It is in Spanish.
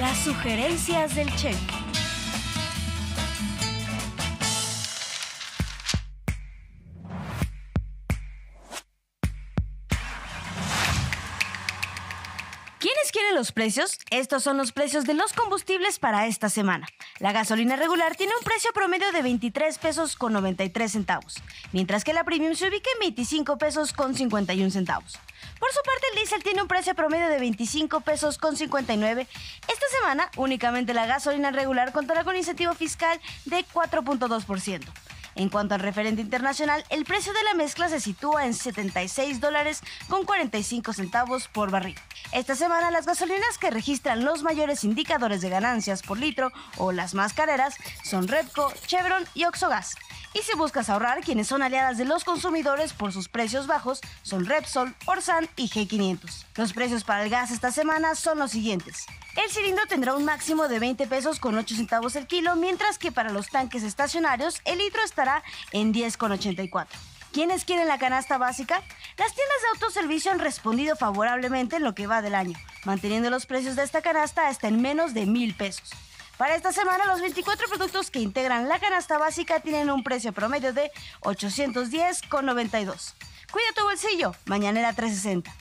Las sugerencias del Che. ¿Quiénes quieren los precios? Estos son los precios de los combustibles para esta semana. La gasolina regular tiene un precio promedio de 23 pesos con 93 centavos, mientras que la premium se ubica en 25 pesos con 51 centavos. Por su parte, el diésel tiene un precio promedio de 25 pesos con 59. Esta semana, únicamente la gasolina regular contará con incentivo fiscal de 4.2%. En cuanto al referente internacional, el precio de la mezcla se sitúa en 76 dólares con 45 centavos por barril. Esta semana las gasolinas que registran los mayores indicadores de ganancias por litro o las más careras son Repco, Chevron y Oxogas. Y si buscas ahorrar, quienes son aliadas de los consumidores por sus precios bajos son Repsol, Orsan y G500. Los precios para el gas esta semana son los siguientes. El cilindro tendrá un máximo de 20 pesos con 8 centavos el kilo, mientras que para los tanques estacionarios el litro estará en 10,84. ¿Quiénes quieren la canasta básica? Las tiendas de autoservicio han respondido favorablemente en lo que va del año, manteniendo los precios de esta canasta hasta en menos de mil pesos. Para esta semana, los 24 productos que integran la canasta básica tienen un precio promedio de 810,92. Cuida tu bolsillo, mañanera 360.